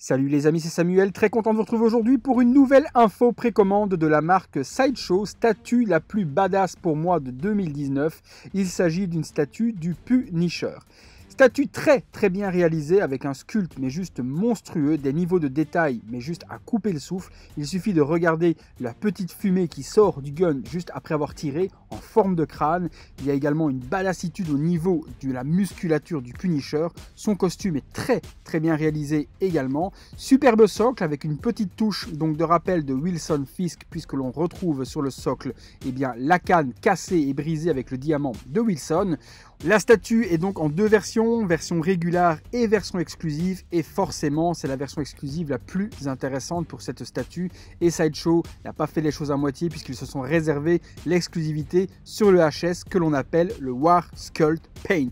Salut les amis, c'est Samuel, très content de vous retrouver aujourd'hui pour une nouvelle info précommande de la marque Sideshow, statue la plus badass pour moi de 2019. Il s'agit d'une statue du Punisher. Statue très très bien réalisée avec un sculpte mais juste monstrueux, des niveaux de détail mais juste à couper le souffle. Il suffit de regarder la petite fumée qui sort du gun juste après avoir tiré en forme de crâne. Il y a également une balassitude au niveau de la musculature du Punisher. Son costume est très très bien réalisé également. Superbe socle avec une petite touche donc de rappel de Wilson Fisk puisque l'on retrouve sur le socle eh bien, la canne cassée et brisée avec le diamant de Wilson. La statue est donc en deux versions, version régulière et version exclusive, et forcément c'est la version exclusive la plus intéressante pour cette statue, et Sideshow n'a pas fait les choses à moitié puisqu'ils se sont réservés l'exclusivité sur le HS que l'on appelle le War Sculpt Paint.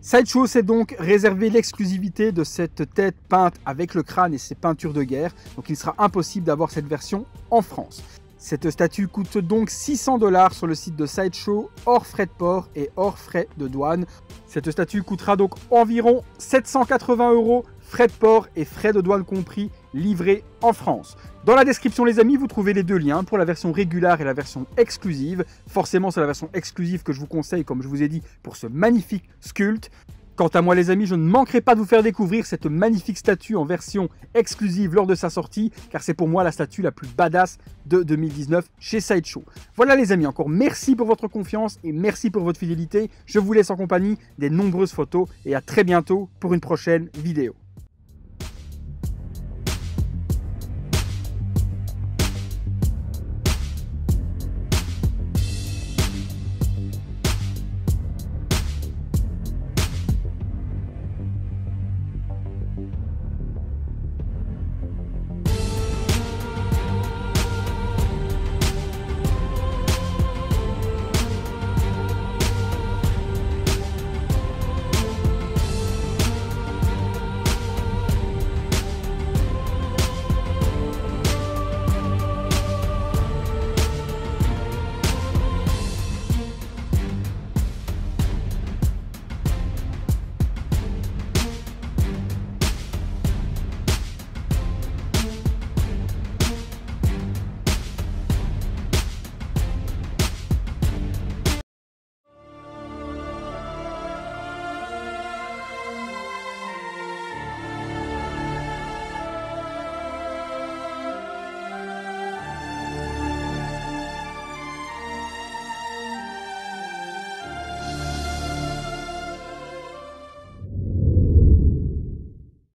Sideshow s'est donc réservé l'exclusivité de cette tête peinte avec le crâne et ses peintures de guerre, donc il sera impossible d'avoir cette version en France. Cette statue coûte donc 600 dollars sur le site de Sideshow, hors frais de port et hors frais de douane. Cette statue coûtera donc environ 780 euros, frais de port et frais de douane compris, livrés en France. Dans la description les amis, vous trouvez les deux liens pour la version régulière et la version exclusive. Forcément c'est la version exclusive que je vous conseille comme je vous ai dit pour ce magnifique sculpte. Quant à moi les amis, je ne manquerai pas de vous faire découvrir cette magnifique statue en version exclusive lors de sa sortie, car c'est pour moi la statue la plus badass de 2019 chez Sideshow. Voilà les amis, encore merci pour votre confiance et merci pour votre fidélité. Je vous laisse en compagnie des nombreuses photos et à très bientôt pour une prochaine vidéo.